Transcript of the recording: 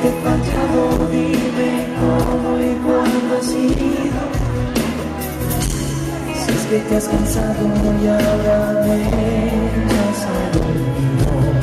te he fallado, dime cómo y cuándo has herido. Si es que te has cansado y ahora me has olvidado.